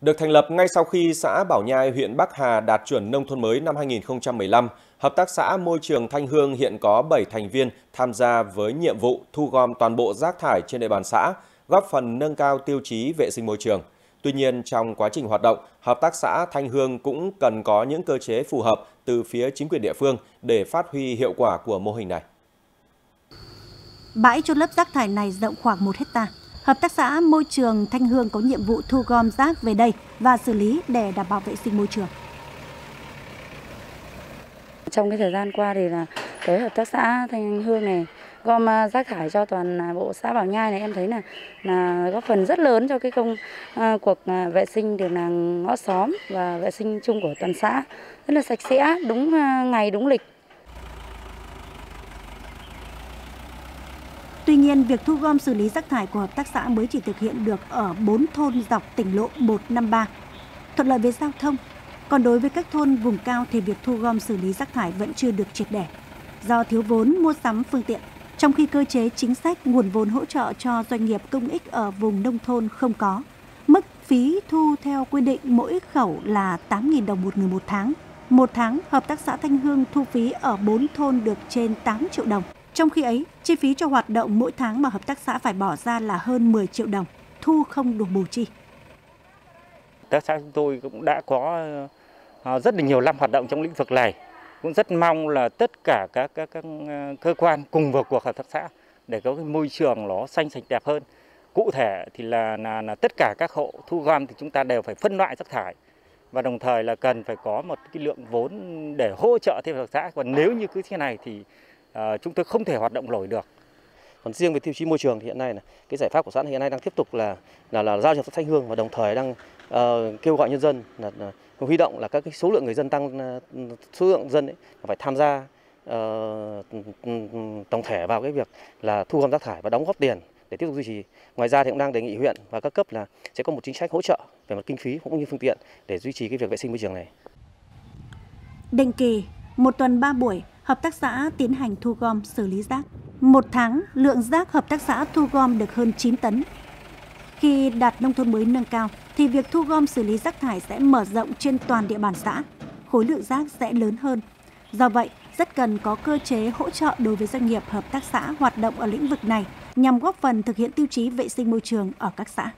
Được thành lập ngay sau khi xã Bảo Nhai, huyện Bắc Hà đạt chuẩn nông thôn mới năm 2015, Hợp tác xã Môi trường Thanh Hương hiện có 7 thành viên tham gia với nhiệm vụ thu gom toàn bộ rác thải trên địa bàn xã, góp phần nâng cao tiêu chí vệ sinh môi trường. Tuy nhiên, trong quá trình hoạt động, Hợp tác xã Thanh Hương cũng cần có những cơ chế phù hợp từ phía chính quyền địa phương để phát huy hiệu quả của mô hình này. Bãi chôn lấp rác thải này rộng khoảng 1 hecta. Hợp tác xã Môi trường Thanh Hương có nhiệm vụ thu gom rác về đây và xử lý để đảm bảo vệ sinh môi trường. Trong cái thời gian qua thì là cái hợp tác xã Thanh Hương này gom à, rác thải cho toàn à, bộ xã Bảo Nhai này em thấy là là góp phần rất lớn cho cái công uh, cuộc uh, vệ sinh đường làng ngõ xóm và vệ sinh chung của toàn xã rất là sạch sẽ đúng uh, ngày đúng lịch Tuy nhiên, việc thu gom xử lý rác thải của hợp tác xã mới chỉ thực hiện được ở 4 thôn dọc tỉnh lộ 153. Thuận lợi về giao thông, còn đối với các thôn vùng cao thì việc thu gom xử lý rác thải vẫn chưa được triệt để. Do thiếu vốn mua sắm phương tiện, trong khi cơ chế chính sách nguồn vốn hỗ trợ cho doanh nghiệp công ích ở vùng nông thôn không có. Mức phí thu theo quy định mỗi khẩu là 8.000 đồng một người một tháng. Một tháng, Hợp tác xã Thanh Hương thu phí ở 4 thôn được trên 8 triệu đồng. Trong khi ấy, chi phí cho hoạt động mỗi tháng mà hợp tác xã phải bỏ ra là hơn 10 triệu đồng, thu không đủ bù chi. Hợp tác xã chúng tôi cũng đã có ờ, rất là nhiều năm hoạt động trong lĩnh vực này. Cũng rất mong là tất cả các, các, các ờ, cơ quan cùng vào cuộc hợp tác xã để có cái môi trường nó xanh sạch đẹp hơn. Cụ thể thì là, là, là tất cả các hộ thu gom thì chúng ta đều phải phân loại rác thải và đồng thời là cần phải có một cái lượng vốn để hỗ trợ thêm hợp tác xã. Còn nếu như cứ thế này thì Ờ, chúng tôi không thể hoạt động nổi được. Còn riêng về tiêu chí môi trường thì hiện nay là cái giải pháp của xã hiện nay đang tiếp tục là là, là giao cho thanh hương và đồng thời đang uh, kêu gọi nhân dân là, là huy động là các cái số lượng người dân tăng ờ, số lượng dân ấy, phải tham gia uh, tổng thể vào cái việc là thu gom rác thải và đóng góp tiền để tiếp tục duy trì. Ngoài ra thì cũng đang đề nghị huyện và các cấp là sẽ có một chính sách hỗ trợ về mặt kinh phí cũng như phương tiện để duy trì cái việc vệ sinh môi trường này. Định kỳ, một tuần 3 buổi, hợp tác xã tiến hành thu gom xử lý rác. Một tháng, lượng rác hợp tác xã thu gom được hơn 9 tấn. Khi đạt nông thôn mới nâng cao, thì việc thu gom xử lý rác thải sẽ mở rộng trên toàn địa bàn xã. Khối lượng rác sẽ lớn hơn. Do vậy, rất cần có cơ chế hỗ trợ đối với doanh nghiệp hợp tác xã hoạt động ở lĩnh vực này nhằm góp phần thực hiện tiêu chí vệ sinh môi trường ở các xã.